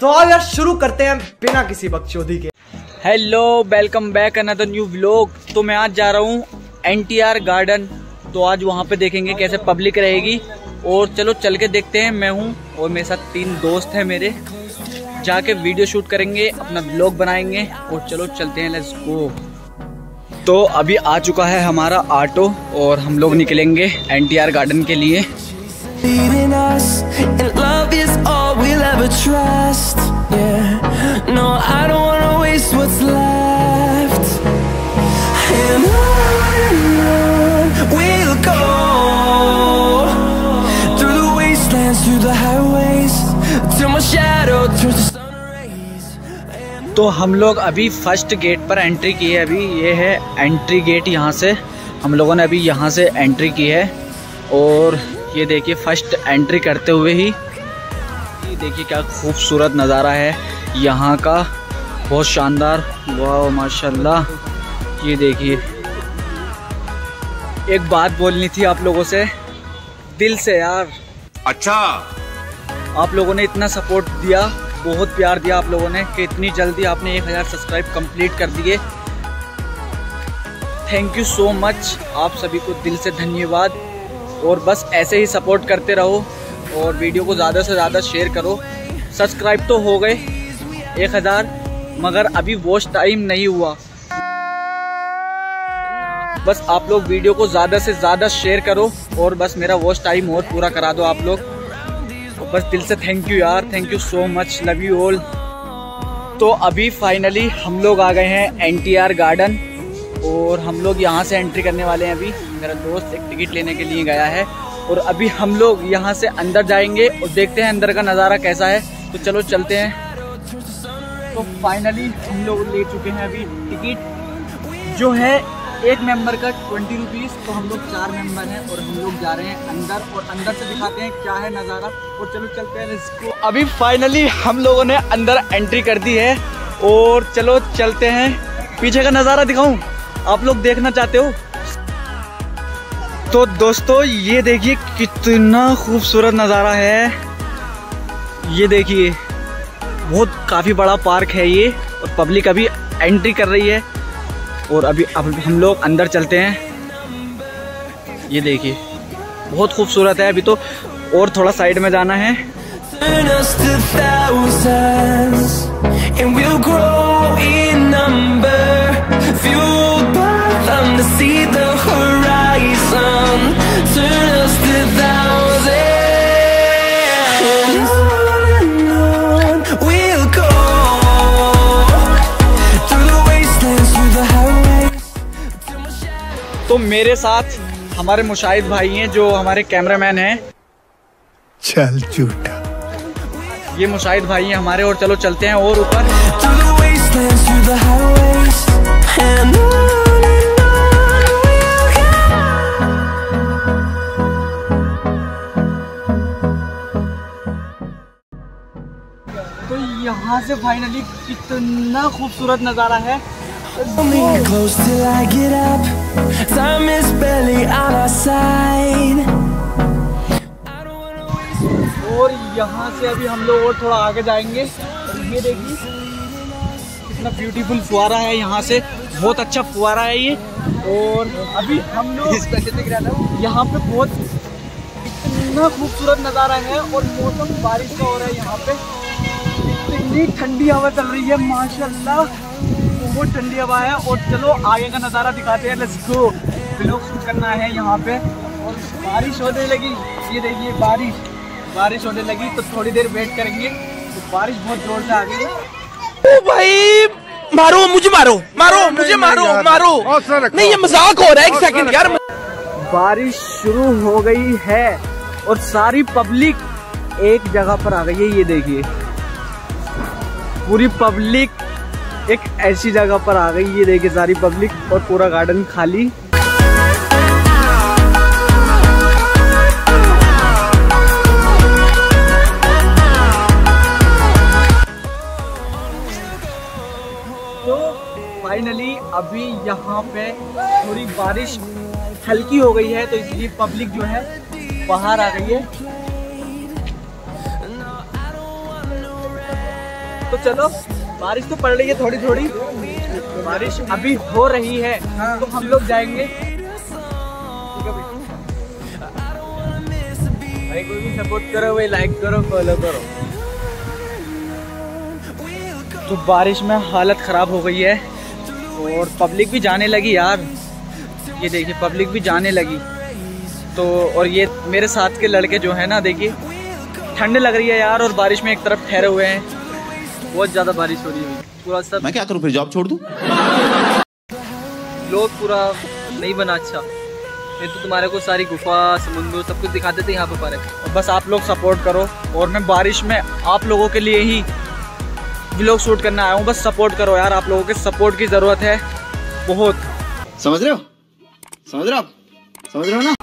तो आज यार शुरू करते हैं बिना किसी बकचोदी के। Hello welcome back another new vlog तो मैं आज जा रहा हूँ एन गार्डन तो आज वहाँ पे देखेंगे कैसे पब्लिक रहेगी। और चलो चल के देखते हैं। मैं हूँ और मेरे साथ तीन दोस्त हैं मेरे। जाके वीडियो शूट करेंगे अपना ब्लॉग बनाएँगे। और चलो चलते हैं लेट्स गो तो अभी आ चुका है हमारा ऑटो और हम लोग निकलेंगे एन टी आर गार्डन के लिए। तो हम लोग अभी फ़र्स्ट गेट पर एंट्री की है। अभी ये है एंट्री गेट यहाँ से। हम लोगों ने अभी यहाँ से एंट्री की है। और ये देखिए फ़र्स्ट एंट्री करते हुए ही ये देखिए क्या खूबसूरत नज़ारा है। यहाँ का बहुत शानदार। वाह माशाल्लाह। ये देखिए। एक बात बोलनी थी आप लोगों से। दिल से यार। अच्छा। आप लोगों ने इतना सपोर्ट दिया। बहुत प्यार दिया आप लोगों ने कि इतनी जल्दी आपने एक हज़ार सब्सक्राइब कंप्लीट कर दिए। थैंक यू सो मच आप सभी को दिल से धन्यवाद। और बस ऐसे ही सपोर्ट करते रहो और वीडियो को ज़्यादा से ज़्यादा शेयर करो। सब्सक्राइब तो हो गए एक हज़ार, मगर अभी वॉच टाइम नहीं हुआ। बस आप लोग वीडियो को ज़्यादा से ज़्यादा शेयर करो और बस मेरा वॉच टाइम और पूरा करा दो आप लोग। बस दिल से थैंक यू यार thank you so much love you all तो अभी फाइनली हम लोग आ गए हैं एनटीआर गार्डन और हम लोग यहाँ से एंट्री करने वाले हैं अभी। मेरा दोस्त एक टिकट लेने के लिए गया है और अभी हम लोग यहाँ से अंदर जाएँगे और देखते हैं अंदर का नज़ारा कैसा है। तो चलो चलते हैं। तो फाइनली हम लोग ले चुके हैं अभी टिकट जो है एक मेंबर का ट्वेंटी रुपीज़ तो हम लोग चार मेंबर हैं और हम लोग जा रहे हैं अंदर और अंदर से दिखाते हैं क्या है नज़ारा और चलो चलते हैं इसको। अभी फाइनली हम लोगों ने अंदर एंट्री कर दी है और चलो चलते हैं। पीछे का नज़ारा दिखाऊँ? आप लोग देखना चाहते हो? तो दोस्तों, ये देखिए कितना खूबसूरत नज़ारा है। ये देखिए, बहुत काफ़ी बड़ा पार्क है ये और पब्लिक अभी एंट्री कर रही है। और अभी अब हम लोग अंदर चलते हैं। ये देखिए, बहुत खूबसूरत है। अभी तो और थोड़ा साइड में जाना है। मेरे साथ हमारे मुशाहिद भाई हैं जो हमारे कैमरामैन हैं। चल झूठा। ये मुशाहिद भाई हैं हमारे और चलो चलते हैं और ऊपर. तो यहाँ से फाइनली कितना खूबसूरत नज़ारा है। Close till I get up. Time is barely on our side. और यहाँ से अभी हम लोग और थोड़ा आगे जाएँगे। और ये देखिए कितना ब्यूटीफुल फुहारा है यहाँ से। बहुत अच्छा फुहारा है ये। और अभी हम लोग यहाँ पे बहुत इतना खूबसूरत नज़ारा है और मौसम बारिश का हो रहा है यहाँ पे। इतनी ठंडी हवा चल रही है माशाल्लाह। बहुत ठंडी हवा है और चलो आगे का नज़ारा दिखाते हैं। लेट्स गो ब्लॉग शूट करना है यहाँ पे। और बारिश होने लगी। ये देखिए बारिश। बारिश होने लगी तो थोड़ी देर वेट करेंगे। तो बारिश बहुत ज़ोर से आ गई है। ओ भाई मारो मुझे मारो। मारो मुझे मारो मारो। नहीं ये मज़ाक हो रहा है एक सेकंड यार। बारिश शुरू हो गई है और सारी पब्लिक एक जगह पर आ गई है ये देखिए। पूरी पब्लिक एक ऐसी जगह पर आ गई, ये देखिए सारी पब्लिक और पूरा गार्डन खाली। तो फाइनली अभी यहाँ पे थोड़ी बारिश हल्की हो गई है तो इसलिए पब्लिक जो है बाहर आ गई है। तो चलो बारिश तो पड़ रही है थोड़ी थोड़ी। बारिश अभी हो रही है हाँ। तो हम लोग जाएँगे। भाई, कोई भी सपोर्ट करो, भाई लाइक करो फॉलो करो। तो बारिश में हालत ख़राब हो गई है, और पब्लिक भी जाने लगी यार। ये देखिए पब्लिक भी जाने लगी। तो और ये मेरे साथ के लड़के जो है ना, देखिए, ठंड लग रही है यार, और बारिश में एक तरफ़ ठहरे हुए हैं। बहुत ज़्यादा बारिश हो रही है। पूरा सब मैं क्या करूँ फिर जॉब छोड़ दूँ? लोग पूरा नहीं बना अच्छा। नहीं तो तुम्हारे को सारी गुफा समुद्र सब कुछ दिखाते थे यहाँ पे पारे और बस आप लोग सपोर्ट करो। और मैं बारिश में आप लोगों के लिए ही व्लॉग शूट करने आया हूँ। बस सपोर्ट करो यार आप लोगों के सपोर्ट की ज़रूरत है। बहुत। समझ रहे हो? समझ रहे हो आप? समझ रहे हो ना?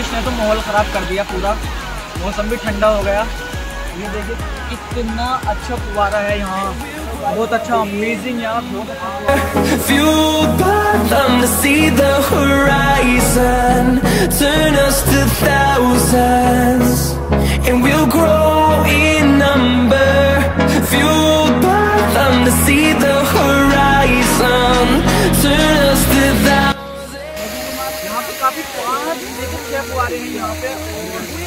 इसने तो माहौल ख़राब कर दिया पूरा। मौसम भी ठंडा हो गया। ये देखिए कितना अच्छा फुवारा है यहाँ। बहुत अच्छा अमेजिंग यार यहाँ पे काफ़ी पाँच लेकिन यहाँ पे।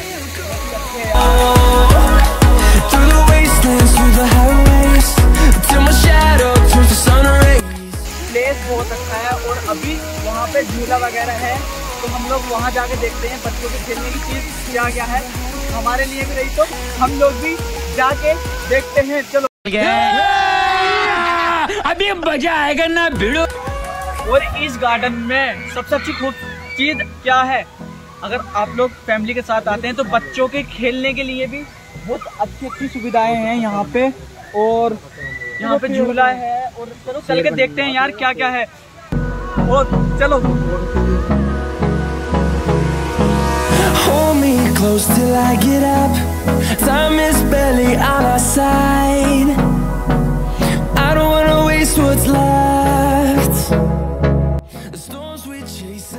प्लेस बहुत अच्छा है और अभी वहाँ पे झूला वगैरह है तो हम लोग वहाँ जाके देखते हैं बच्चों के खेलने की चीज़ क्या क्या है। हमारे लिए भी रही तो हम लोग भी जाके देखते हैं। चलो। अभी मज़ा आएगा ना भिड़ो। और इस गार्डन में सबसे अच्छी खूब चीज़ क्या है? अगर आप लोग फैमिली के साथ आते हैं तो बच्चों के खेलने के लिए भी बहुत अच्छी अच्छी सुविधाएँ हैं यहाँ पे। और यहाँ पे झूला है और चलो चल के देखते हैं यार क्या क्या है और चलो Hold me close till I get up. Time is barely on our side. I don't wanna waste what's left. The storms we chase.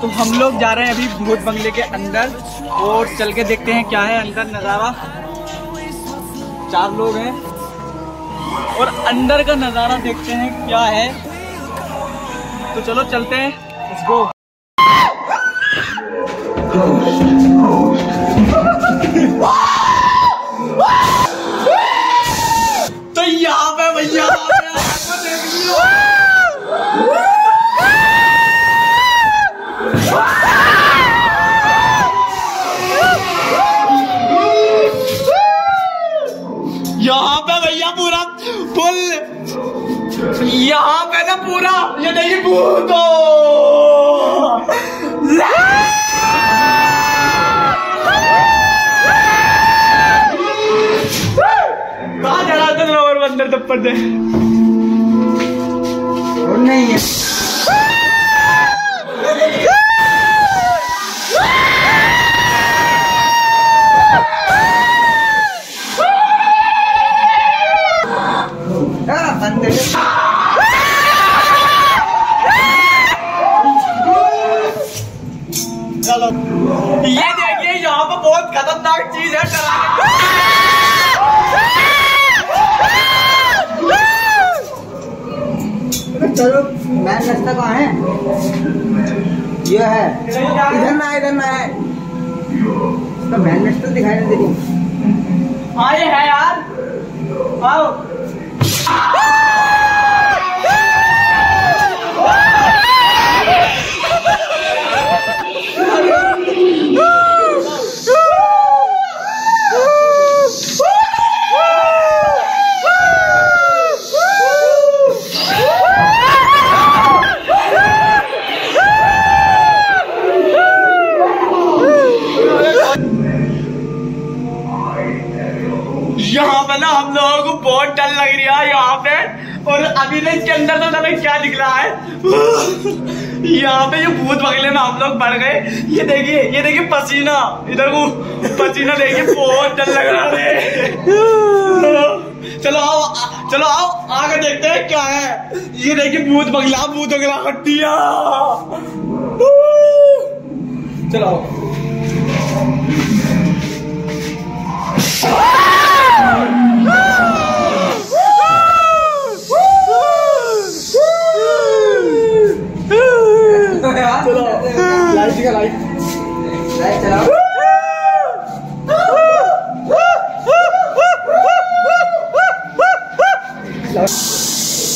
तो हम लोग जा रहे हैं अभी भूत बंगले के अंदर और चल के देखते हैं क्या है अंदर नज़ारा चार लोग हैं और अंदर का नज़ारा देखते हैं क्या है। तो चलो चलते हैं। लेट्स गो तो यहाँ पे भैया पूरा ये नहीं भूत। कहा जा रहा था और अंदर थप्पड़ दे नहीं है। हाँ ये है यार। आओ। यहाँ पे ना हम लोगों को बहुत डर लग रहा है यहाँ पे। और अभी ना इसके अंदर तो ना क्या रहा है? यहाँ पे जो भूत बगले में हम लोग बढ़ गए। ये देखिए ये देखिए पसीना। इधर को पसीना देखिए, बहुत डर लग रहा है। चलो आओ चलो आओ, आगे देखते हैं क्या है। ये देखिए भूत बगला भूत बगला हट्टिया चलो चलो लाइट का लाइट लाइट चलाओ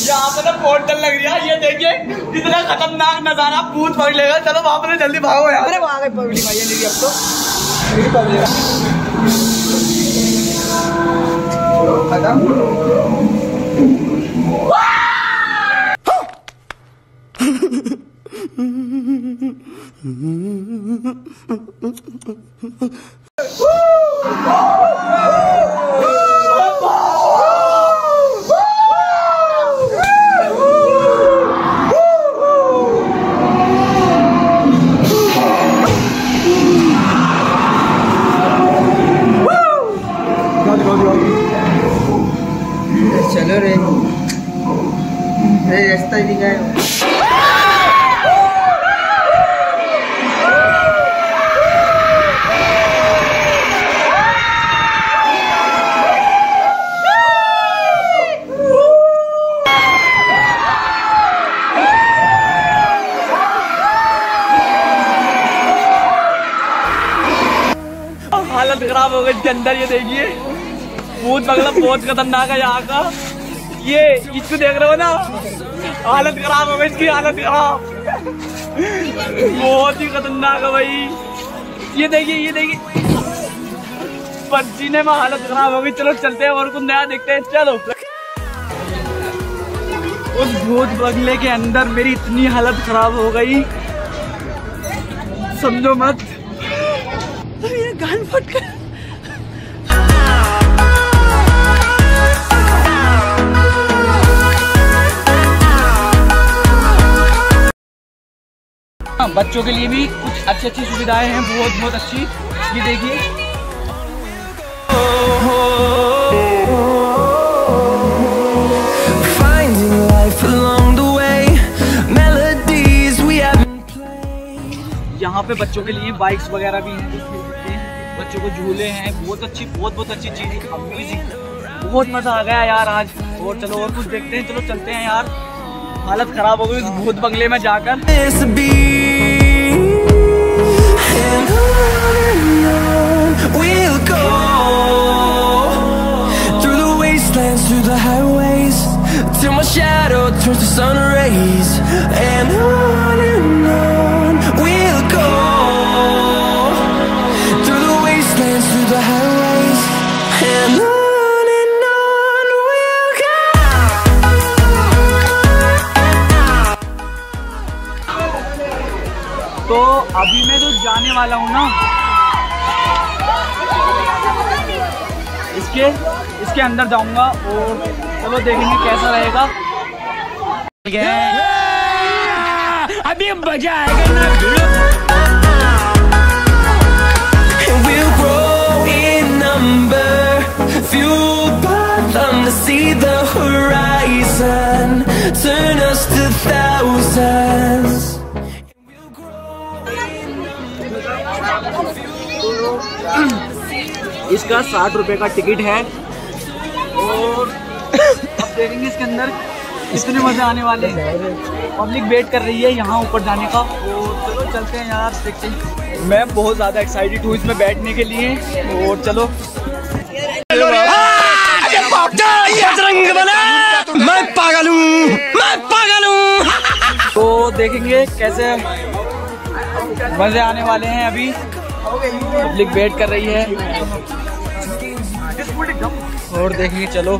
यहाँ पे ना बहुत लग रहा है। ये देखिए इतना खतरनाक नज़ारा भूत पकड़ लेगा। चलो वहाँ पर जल्दी भागो यार अरे वहाँ गई पब्लिक भाई नहीं अब तो। पब्लिक रे रास्ता ही दिखाए हालत खराब हो गई, इसके अंदर ये देखिए। भूत बगला बहुत खतरनाक है यहाँ का। ये, इसको देख रहे हो ना? हालत खराब हो इसकी हालत खराब। बहुत ही खतरनाक है भाई। ये देखिए ये देखिए। पसीने में हालत खराब हो गई। चलो, चलते हैं और कुछ नया देखते हैं। चलो। उस भूत बंगले के अंदर मेरी इतनी हालत खराब हो गई। समझो मत। ये गान फट कर हाँ, बच्चों के लिए भी कुछ अच्छी अच्छी सुविधाएँ हैं बहुत बहुत अच्छी। ये देखिए. यहाँ पे बच्चों के लिए बाइक्स वगैरह भी हैं हैं। बच्चों को झूले हैं बहुत अच्छी बहुत बहुत अच्छी चीज़। म्यूज़िक बहुत मज़ा आ गया यार आज। और चलो और कुछ देखते हैं। चलो चलते हैं यार। हालत खराब हो गई भूत बंगले में जाकर। वाला हूँ ना। इसके इसके अंदर जाऊँगा और चलो देखेंगे कैसा रहेगा। अभी मज़ा आएगा ना See the. इसका साठ रुपए का टिकट है। और अब देखेंगे इसके अंदर कितने मज़े आने वाले हैं। पब्लिक वेट कर रही है यहाँ ऊपर जाने का। और चलो चलते हैं यार देखते हैं। मैं बहुत ज़्यादा एक्साइटेड हूँ इसमें बैठने के लिए। और चलो। मैं पागल हूँ मैं पागल हूँ। तो देखेंगे कैसे मज़े आने वाले हैं अभी। पब्लिक वेट कर रही है। और देखेंगे चलो।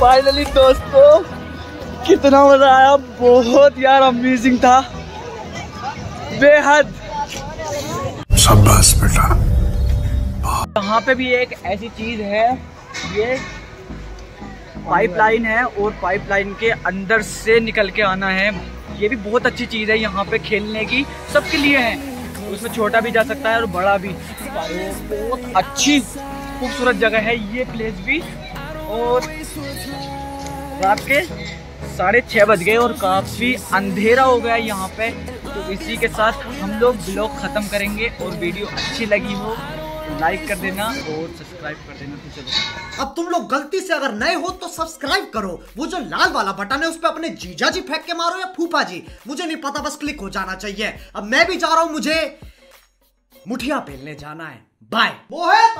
फाइनली दोस्तों कितना मज़ा आया बहुत यार अमेजिंग था। बेहद। शाबाश बेटा। यहाँ पे भी एक ऐसी चीज़ है ये पाइपलाइन है और पाइपलाइन के अंदर से निकल के आना है। ये भी बहुत अच्छी चीज़ है यहाँ पे खेलने की सबके लिए है। उसमें छोटा भी जा सकता है और बड़ा भी। बहुत अच्छी खूबसूरत जगह है ये प्लेस भी। और रात के साढ़े छः बज गए और काफ़ी अंधेरा हो गया यहाँ पे। तो इसी के साथ हम लोग ब्लॉग ख़त्म करेंगे और वीडियो अच्छी लगी हो तो लाइक कर देना और सब्सक्राइब कर देना तो चलो। अब तुम लोग गलती से अगर नए हो तो सब्सक्राइब करो। वो जो लाल वाला बटन है, उस पर अपने जीजा जी फेंक के मारो या फूफा जी। मुझे नहीं पता, बस क्लिक हो जाना चाहिए। अब मैं भी जा रहा हूँ, मुझे मुठिया पेलने जाना है। बाय मोहित